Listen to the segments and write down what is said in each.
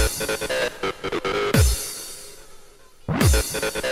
Thank you.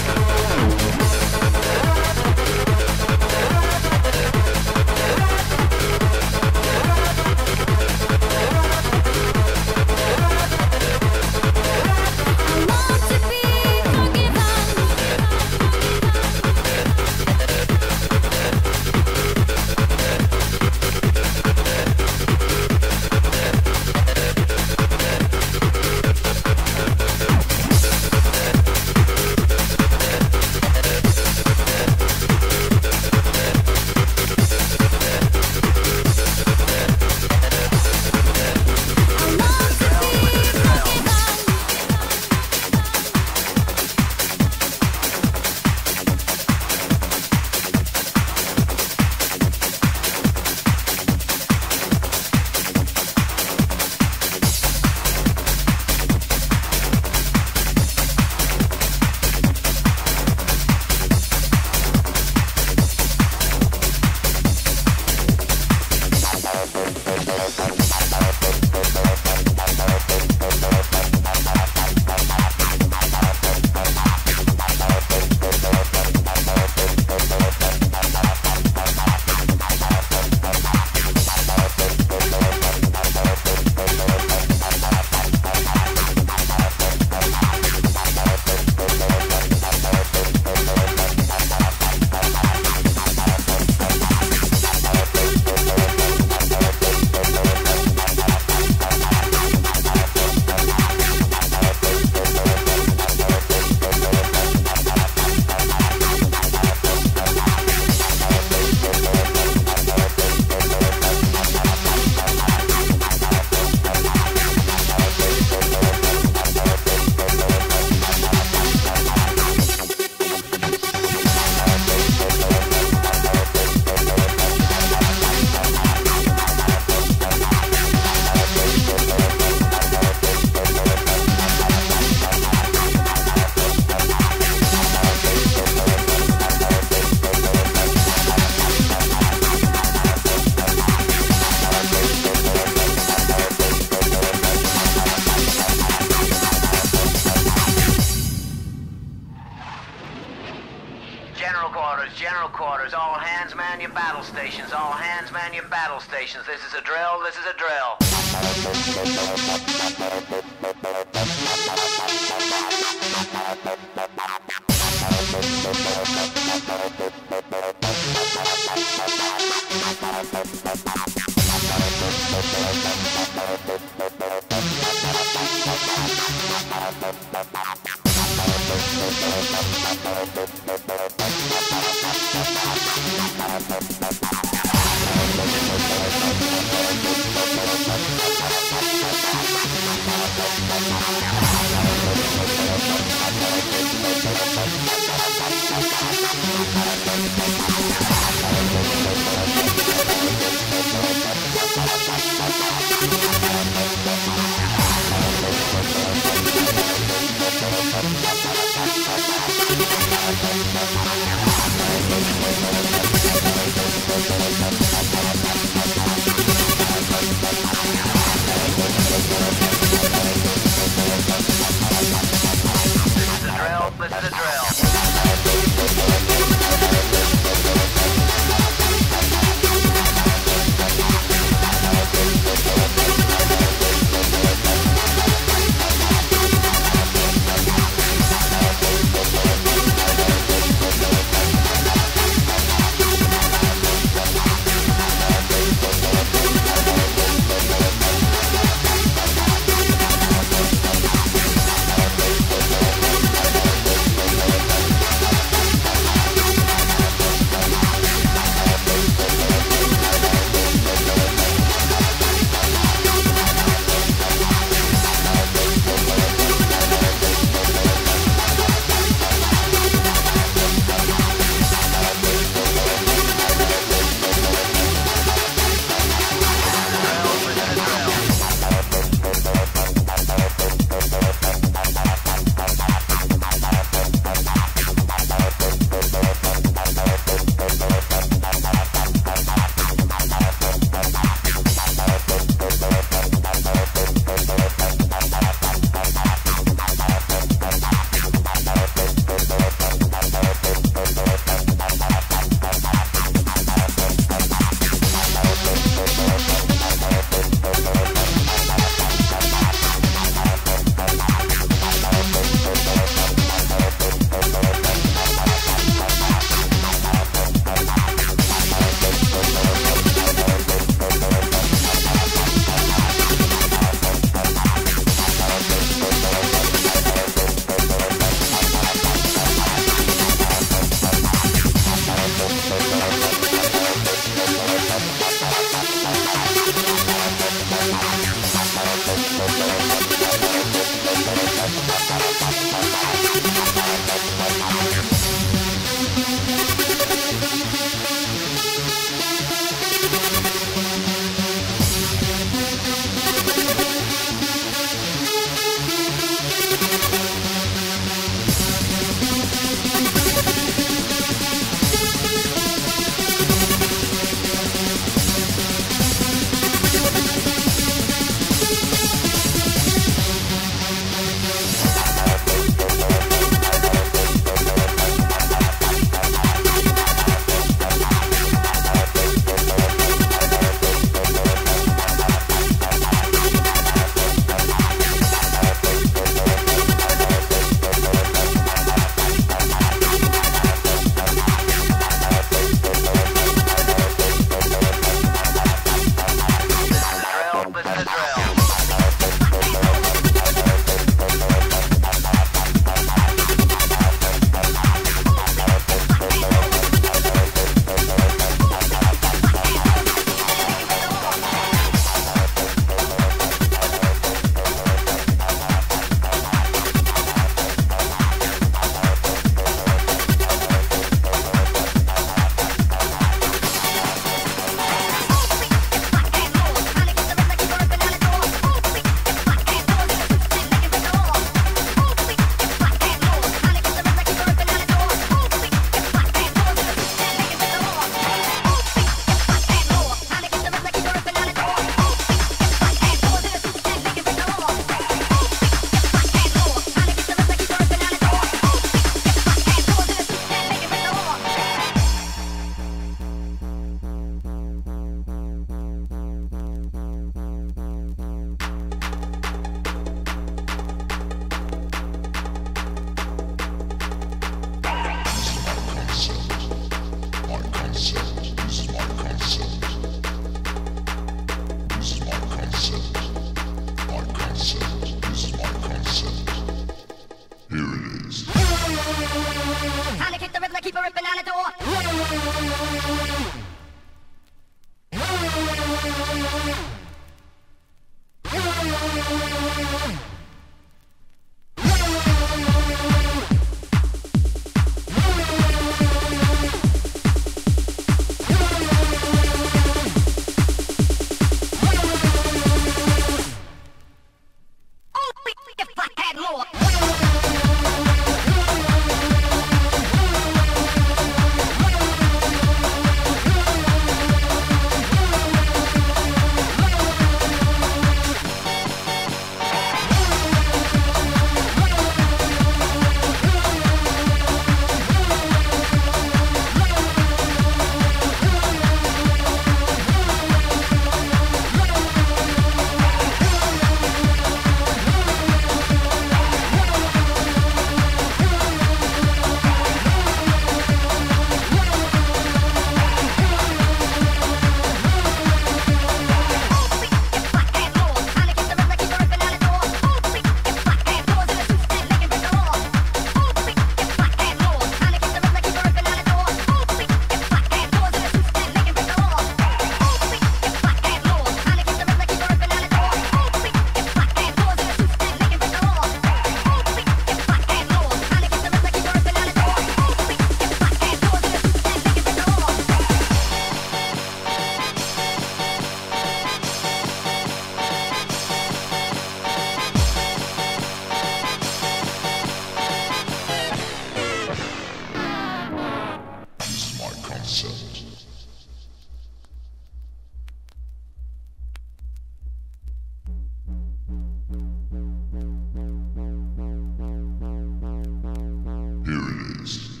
Here it is.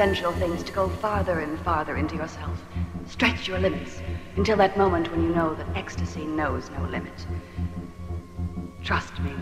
Essential things to go farther and farther into yourself. Stretch your limits until that moment when you know that ecstasy knows no limit. Trust me,